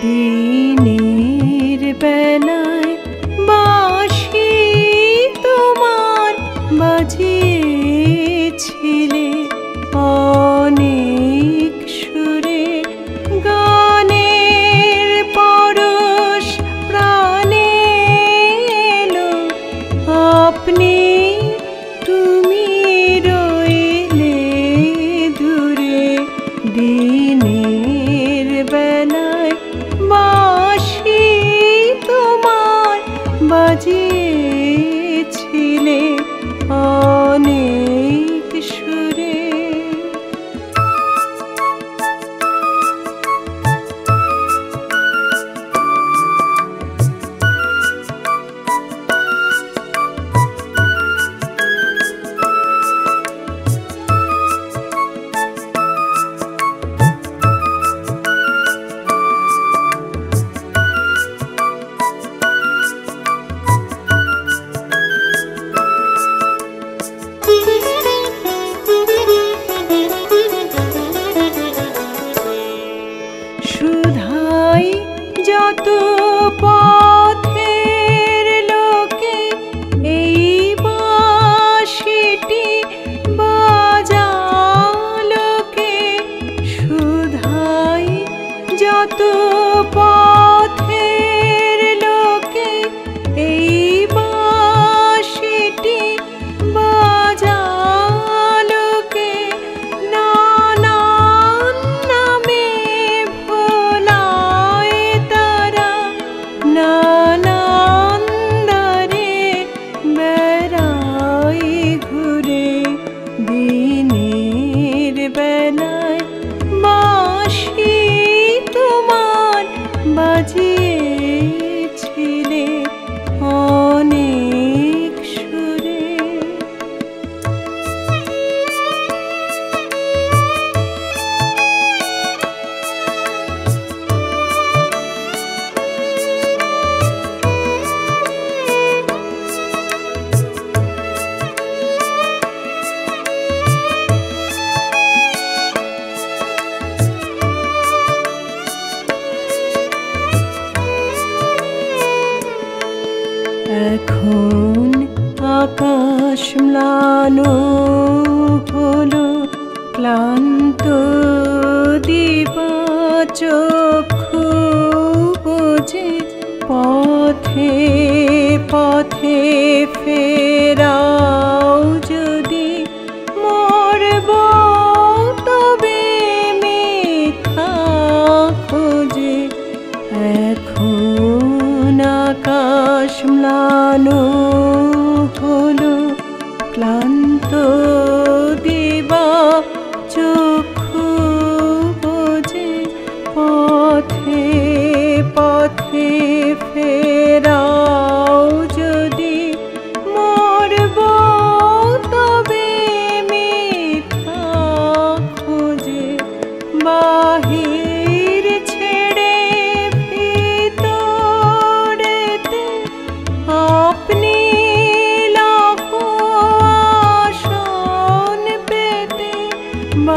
দিনের বেলা যত পা এখন আকাশ ম্লানো হলো ক্লান্ত দিবাচক্ষু বোঝে পথে পথে ফেরাও যে श्म्लानो खोलु क्लान्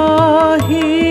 राही